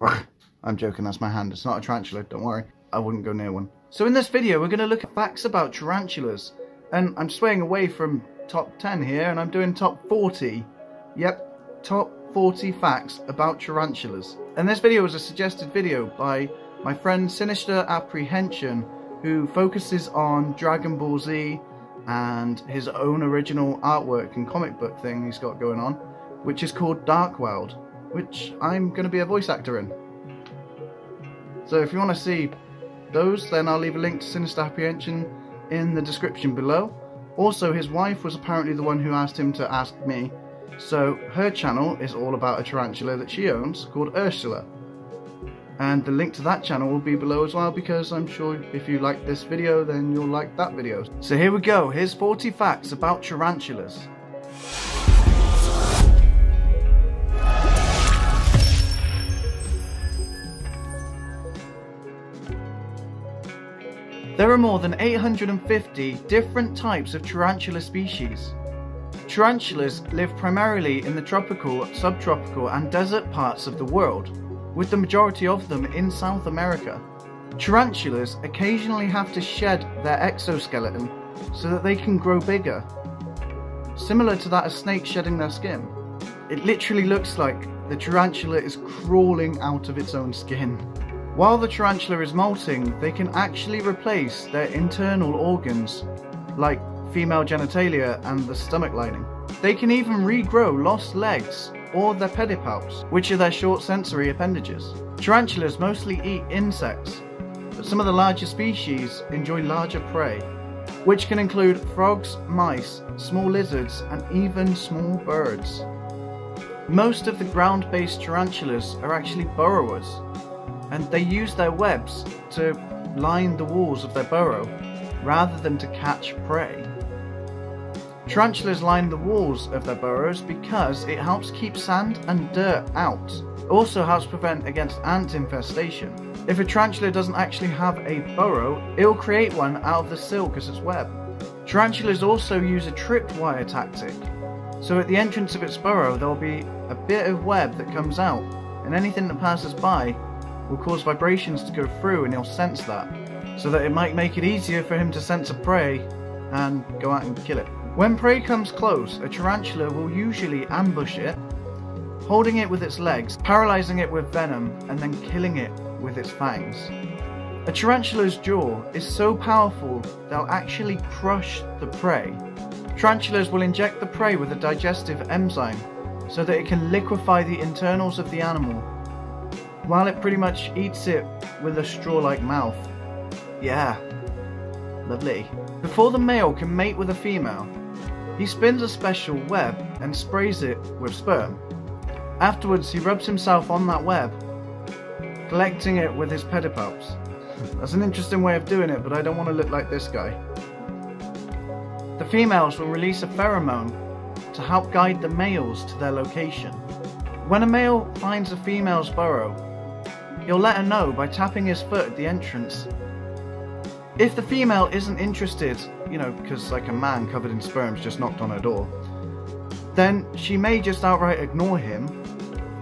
I'm joking, that's my hand. It's not a tarantula, don't worry. I wouldn't go near one. So in this video, we're going to look at facts about tarantulas. And I'm swaying away from top 10 here, and I'm doing top 40. Yep, top 40 facts about tarantulas. And this video was a suggested video by my friend Sinister Apprehension, who focuses on Dragon Ball Z and his own original artwork and comic book thing he's got going on, which is called Dark World, which I'm going to be a voice actor in. So if you want to see those, then I'll leave a link to Sinister Apprehension in the description below. Also, his wife was apparently the one who asked him to ask me, so her channel is all about a tarantula that she owns called Ursula. And the link to that channel will be below as well because I'm sure if you like this video then you'll like that video. So here we go, here's 40 facts about tarantulas. There are more than 850 different types of tarantula species. Tarantulas live primarily in the tropical, subtropical and desert parts of the world, with the majority of them in South America. Tarantulas occasionally have to shed their exoskeleton so that they can grow bigger, similar to that of snakes shedding their skin. It literally looks like the tarantula is crawling out of its own skin. While the tarantula is molting, they can actually replace their internal organs, like female genitalia and the stomach lining. They can even regrow lost legs or their pedipalps, which are their short sensory appendages. Tarantulas mostly eat insects, but some of the larger species enjoy larger prey, which can include frogs, mice, small lizards, and even small birds. Most of the ground-based tarantulas are actually burrowers, and they use their webs to line the walls of their burrow rather than to catch prey. Tarantulas line the walls of their burrows because it helps keep sand and dirt out. It also helps prevent against ant infestation. If a tarantula doesn't actually have a burrow, it will create one out of the silk as its web. Tarantulas also use a tripwire tactic. So at the entrance of its burrow there will be a bit of web that comes out and anything that passes by will cause vibrations to go through and he'll sense that, so that it might make it easier for him to sense a prey and go out and kill it. When prey comes close, a tarantula will usually ambush it, holding it with its legs, paralyzing it with venom, and then killing it with its fangs. A tarantula's jaw is so powerful they'll actually crush the prey. Tarantulas will inject the prey with a digestive enzyme so that it can liquefy the internals of the animal while it pretty much eats it with a straw-like mouth. Yeah, lovely. Before the male can mate with a female, he spins a special web and sprays it with sperm. Afterwards, he rubs himself on that web, collecting it with his pedipalps. That's an interesting way of doing it, but I don't want to look like this guy. The females will release a pheromone to help guide the males to their location. When a male finds a female's burrow, He'll let her know by tapping his foot at the entrance. If the female isn't interested, you know, because like a man covered in sperms just knocked on her door, then she may just outright ignore him,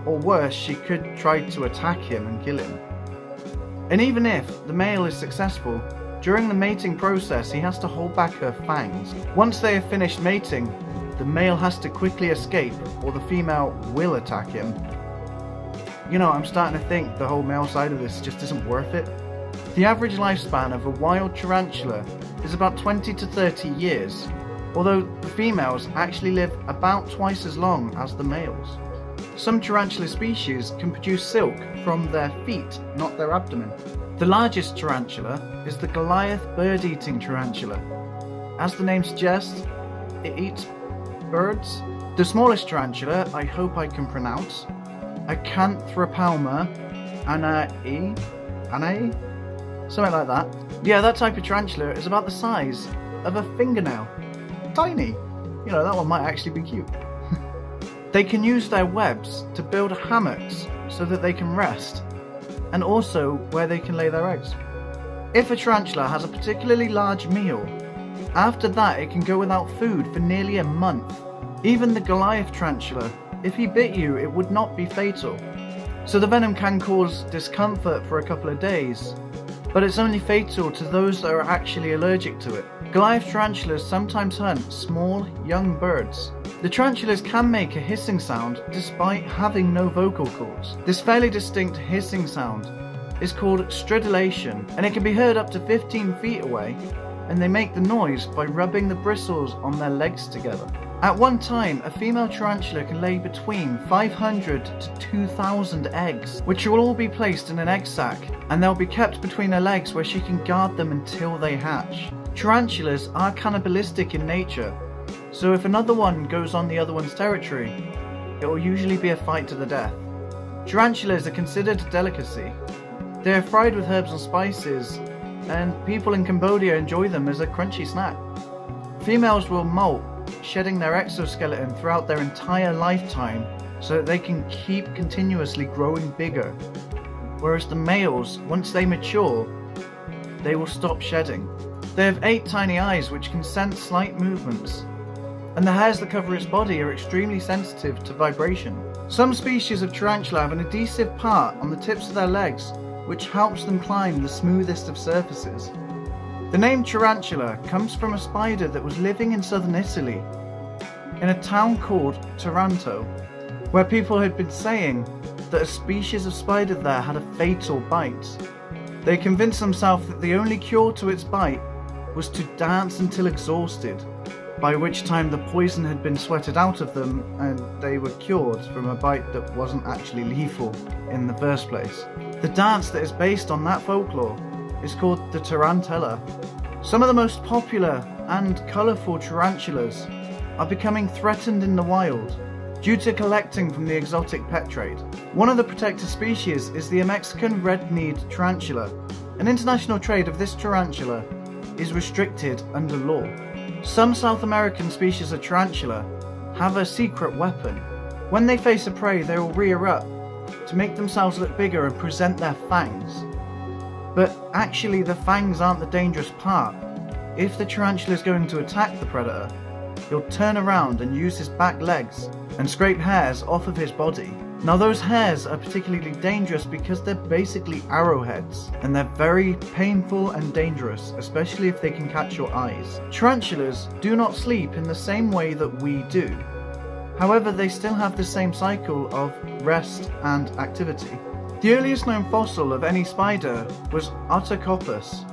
or worse, she could try to attack him and kill him. And even if the male is successful, during the mating process he has to hold back her fangs. Once they have finished mating, the male has to quickly escape or the female will attack him you know, I'm starting to think the whole male side of this just isn't worth it. The average lifespan of a wild tarantula is about 20 to 30 years, although the females actually live about twice as long as the males. Some tarantula species can produce silk from their feet, not their abdomen. The largest tarantula is the Goliath bird-eating tarantula. As the name suggests, it eats birds. The smallest tarantula, I hope I can pronounce, Acanthropalma anae, anae, something like that. Yeah, that type of tarantula is about the size of a fingernail. Tiny. You know, that one might actually be cute. they can use their webs to build hammocks so that they can rest, and also where they can lay their eggs. If a tarantula has a particularly large meal, after that it can go without food for nearly a month. Even the Goliath tarantula if he bit you, it would not be fatal. so the venom can cause discomfort for a couple of days, but it's only fatal to those that are actually allergic to it. Goliath tarantulas sometimes hunt small, young birds. The tarantulas can make a hissing sound despite having no vocal cords. This fairly distinct hissing sound is called stridulation and it can be heard up to 15 feet away and they make the noise by rubbing the bristles on their legs together. At one time, a female tarantula can lay between 500 to 2,000 eggs, which will all be placed in an egg sac, and they'll be kept between her legs where she can guard them until they hatch. Tarantulas are cannibalistic in nature, so if another one goes on the other one's territory, it will usually be a fight to the death. Tarantulas are considered a delicacy. They are fried with herbs and spices, and people in Cambodia enjoy them as a crunchy snack. Females will molt, shedding their exoskeleton throughout their entire lifetime so that they can keep continuously growing bigger. Whereas the males, once they mature, they will stop shedding. They have eight tiny eyes which can sense slight movements, and the hairs that cover its body are extremely sensitive to vibration. Some species of tarantula have an adhesive part on the tips of their legs which helps them climb the smoothest of surfaces. The name tarantula comes from a spider that was living in southern Italy, in a town called Taranto, where people had been saying that a species of spider there had a fatal bite. They convinced themselves that the only cure to its bite was to dance until exhausted, by which time the poison had been sweated out of them and they were cured from a bite that wasn't actually lethal in the first place. The dance that is based on that folklore is called the tarantella. Some of the most popular and colourful tarantulas are becoming threatened in the wild due to collecting from the exotic pet trade. One of the protected species is the Mexican red-kneed tarantula. An international trade of this tarantula is restricted under law. Some South American species of tarantula have a secret weapon. When they face a prey, they will rear up to make themselves look bigger and present their fangs. But actually the fangs aren't the dangerous part. If the tarantula is going to attack the predator, he'll turn around and use his back legs and scrape hairs off of his body. Now those hairs are particularly dangerous because they're basically arrowheads and they're very painful and dangerous, especially if they can catch your eyes. Tarantulas do not sleep in the same way that we do. However, they still have the same cycle of rest and activity. The earliest known fossil of any spider was Attercopus,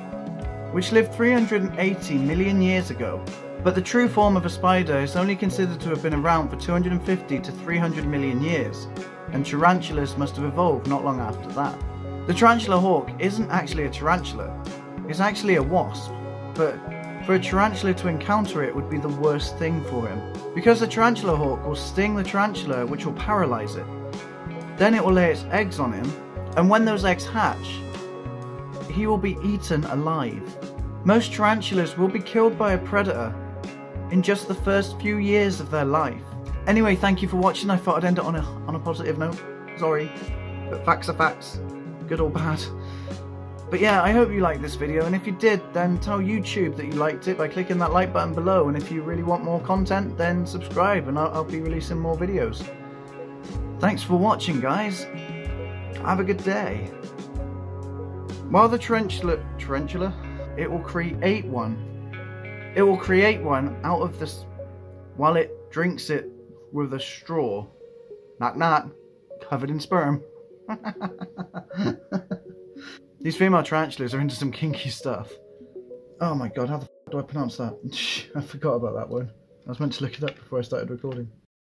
which lived 380 million years ago. But the true form of a spider is only considered to have been around for 250 to 300 million years, and tarantulas must have evolved not long after that. The tarantula hawk isn't actually a tarantula, it's actually a wasp, but for a tarantula to encounter it would be the worst thing for him, because the tarantula hawk will sting the tarantula which will paralyze it. Then it will lay its eggs on him, and when those eggs hatch, he will be eaten alive. Most tarantulas will be killed by a predator in just the first few years of their life. Anyway, thank you for watching. I thought I'd end it on a, on a positive note. Sorry, but facts are facts, good or bad. But yeah, I hope you liked this video, and if you did, then tell YouTube that you liked it by clicking that like button below, and if you really want more content, then subscribe, and I'll, I'll be releasing more videos. Thanks for watching, guys. Have a good day. While the tarantula, it will create one. It will create one out of this, while it drinks it with a straw. Knock knock, covered in sperm. These female tarantulas are into some kinky stuff. Oh my god, how the do I pronounce that? I forgot about that one. I was meant to look it up before I started recording.